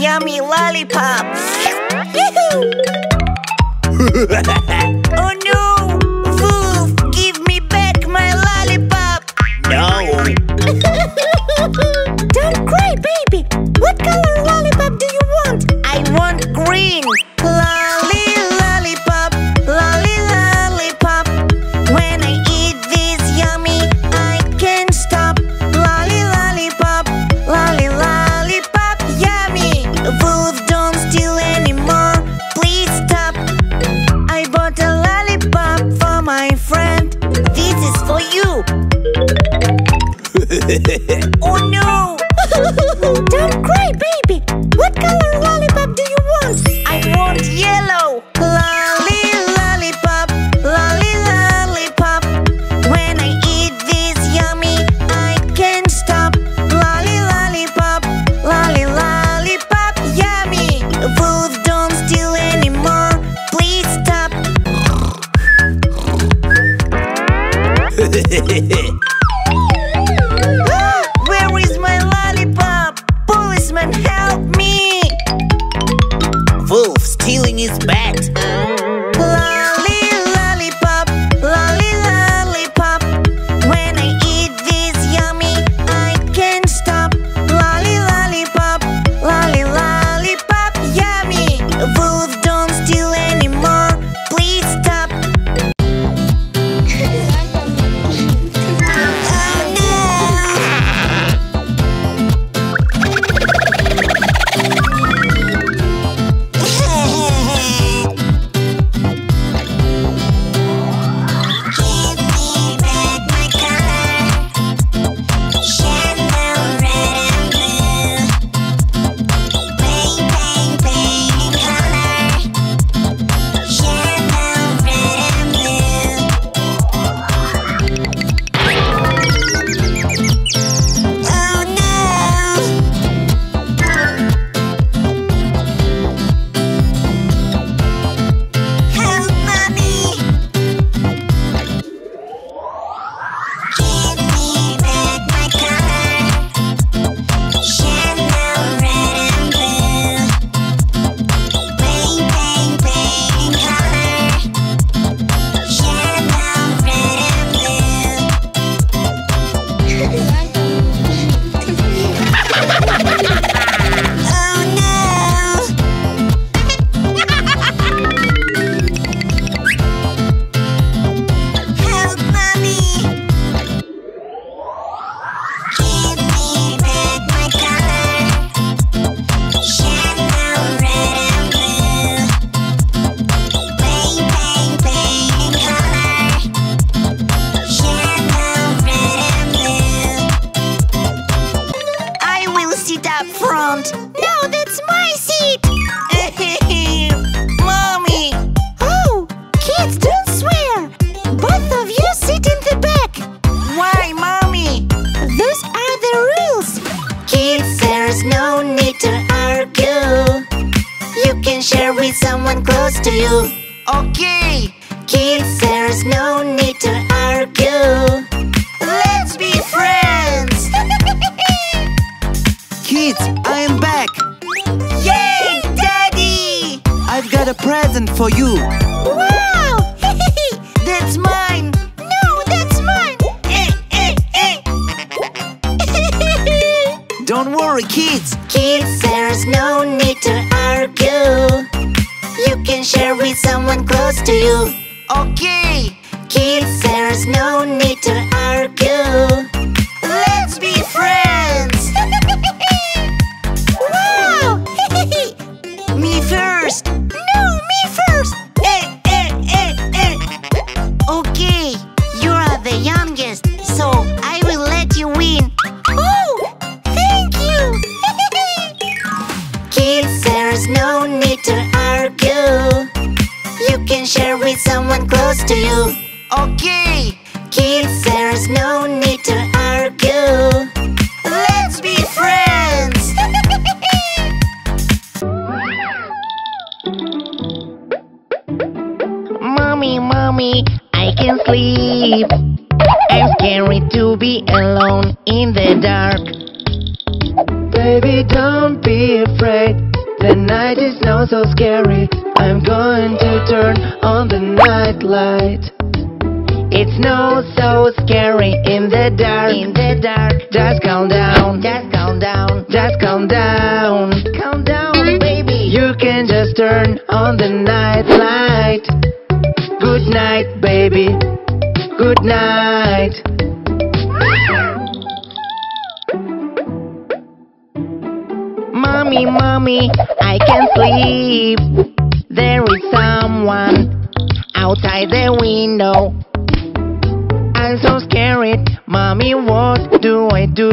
yummy lollipop. oh no! Wolf, give me back my lollipop. No. Don't cry, baby. What color lollipop do you want? I want green. Lolly Oh no! stealing you. Okay. Kids, there's no need to argue. Let's be friends. Kids, I am back. Yay, Daddy! I've got a present for you. Wow! that's mine! No, that's mine! Eh, eh, eh. Don't worry, kids. Kids, there's no need to argue. You can share with someone close to you. Okay. Kids, there's no need to argue. Share with someone close to you. Okay. Kids, there's no need to argue. Let's be friends. Mommy, mommy, I can sleep. I'm scary to be alone in the dark. Baby, don't be afraid. The night is not so scary. I'm going to turn on the night light. It's not so scary in the dark. In the dark, Just calm down. just calm down, Just calm down. calm down, baby. You can just turn on the night light. Good night, baby. Good night. Mommy, mommy, I can't sleep. There is someone outside the window. I'm so scared. Mommy, what do I do?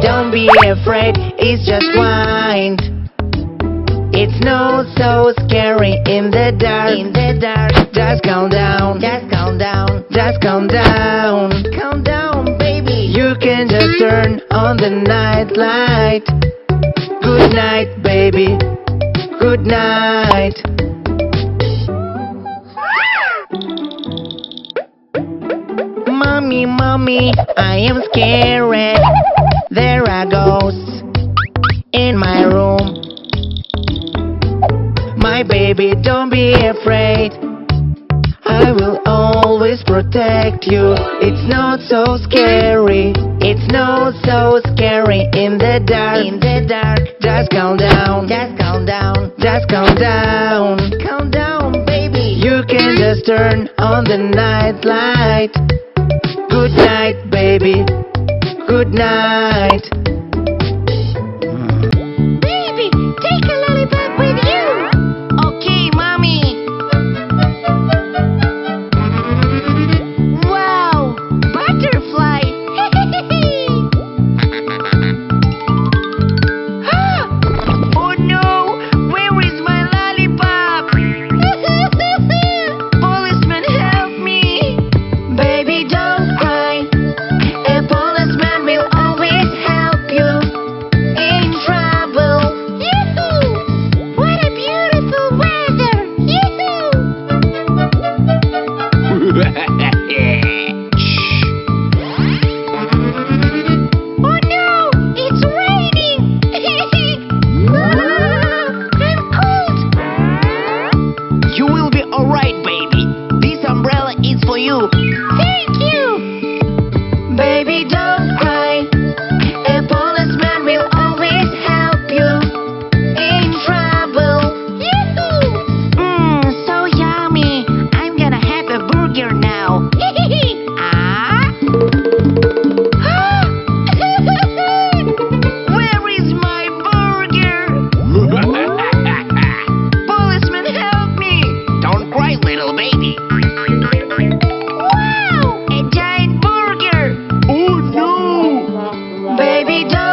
Don't be afraid, it's just wind. It's not so scary in the dark. In the dark, Just calm down. just calm down, Just calm down. calm down, baby. You can just turn on the night light. Good night, baby. Good night. Mommy, mommy, I am scared. There are ghosts in my room. My baby, don't be afraid. I will always protect you. It's not so scary. It's not so scary in the dark. In the dark, Just calm down. just calm down, Just calm down. calm down, baby. You can just turn on the night light. Good night, baby. Good night. they don't.